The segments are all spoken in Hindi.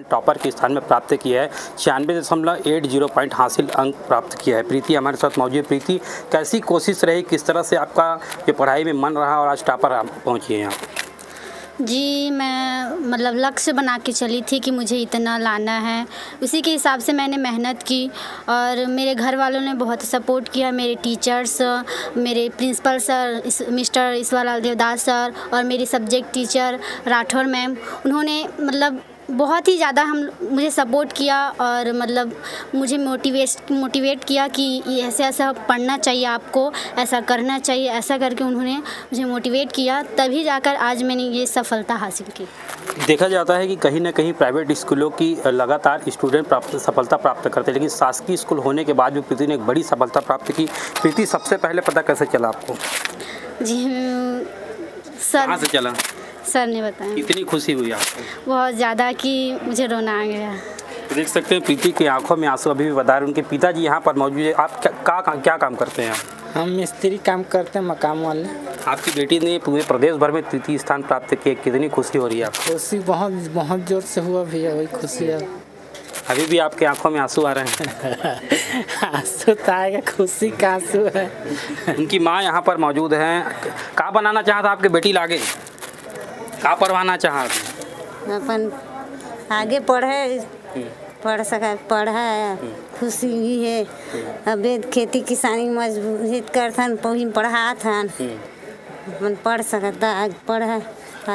टॉपर के स्थान में प्राप्त किया है। छियानवे दशमलव एट ज़ीरो पॉइंट हासिल अंक प्राप्त किया है। प्रीति, हमारे साथ मौजूद प्रीति, कैसी कोशिश रही? किस तरह से आपका ये पढ़ाई में मन रहा और आज टॉपर पहुँची हैं यहाँ जी, मैं मतलब लक्ष्य बना के चली थी कि मुझे इतना लाना है। उसी के हिसाब से मैंने मेहनत की और मेरे घर वालों ने बहुत सपोर्ट किया, मेरे टीचर्स मेरे प्रिंसिपल सर इस, मिस्टर ईश्वरलाल देवदास सर और मेरी सब्जेक्ट टीचर राठौर मैम। उन्होंने मतलब बहुत ही ज़्यादा हम मुझे सपोर्ट किया और मतलब मुझे मोटिवेट मोटिवेट किया कि ये ऐसे ऐसा पढ़ना चाहिए आपको ऐसा करना चाहिए ऐसा करके उन्होंने मुझे मोटिवेट किया तभी जाकर आज मैंने ये सफलता हासिल की। देखा जाता है कि कहीं ना कहीं प्राइवेट स्कूलों की लगातार स्टूडेंट प्राप्त सफलता प्राप्त करते हैं लेकिन शासकीय स्कूल होने के बाद भी प्रीति ने एक बड़ी सफलता प्राप्त की। प्रीति सबसे पहले पता कैसे चला आपको? जी कहाँ सर से चला? सर ने बताया। कितनी खुशी हुई आपको? बहुत ज़्यादा कि मुझे रोना आ गया। तो देख सकते हैं प्रीति की आँखों में आँसू अभी भी बता रहे उनके पिताजी यहाँ पर मौजूद है। आप क्या का, क्या काम करते हैं आप? हम मिस्त्री काम करते हैं मकाम वाले। आपकी बेटी ने पूरे प्रदेश भर में तृतीय स्थान प्राप्त किया। कितनी खुशी हो रही है आपको? खुशी बहुत बहुत ज़ोर से हुआ भैया वही खुशी है। अभी भी आपके आँखों में आँसू आ रहे हैं? आँसू तो आएगा खुशी का आँसू है। उनकी माँ यहाँ पर मौजूद है। का बनाना चाहता आपके बेटी लागे? का पढ़वाना चाहा अपन आगे पढ़े पढ़ सका पढ़ा खुशी भी है। अब खेती किसानी मज़बूत करथन पही पढ़ाथन। अपन पढ़ सकता पढ़।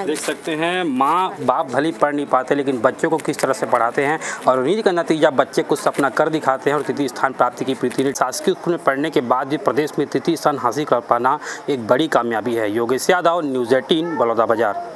देख सकते हैं माँ बाप भली पढ़ नहीं पाते लेकिन बच्चों को किस तरह से पढ़ाते हैं और उन्हीं का नतीजा बच्चे कुछ सपना कर दिखाते हैं और तृतीय स्थान प्राप्ति की प्रीति शासकीय स्कूल में पढ़ने के बाद भी प्रदेश में तृतीय स्थान हासिल कर पाना एक बड़ी कामयाबी है। Yogesh Yadav news eighteen Baloda Bazar